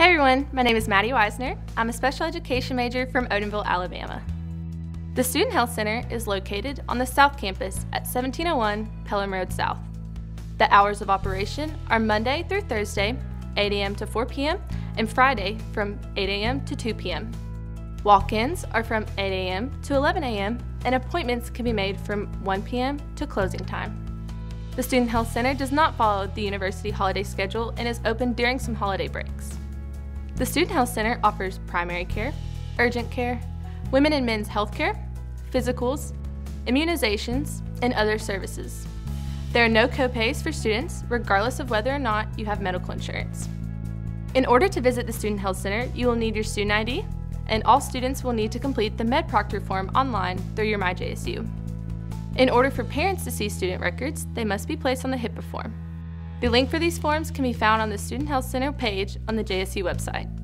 Hey everyone, my name is Madi Wisner. I'm a special education major from Odenville, Alabama. The Student Health Center is located on the South Campus at 1701 Pelham Road South. The hours of operation are Monday through Thursday, 8 a.m. to 4 p.m., and Friday from 8 a.m. to 2 p.m. Walk ins are from 8 a.m. to 11 a.m., and appointments can be made from 1 p.m. to closing time. The Student Health Center does not follow the university holiday schedule and is open during some holiday breaks. The Student Health Center offers primary care, urgent care, women and men's health care, physicals, immunizations, and other services. There are no copays for students, regardless of whether or not you have medical insurance. In order to visit the Student Health Center, you will need your student ID, and all students will need to complete the MedProctor form online through your MyJSU. In order for parents to see student records, they must be placed on the HIPAA form. The link for these forms can be found on the Student Health Center page on the JSU website.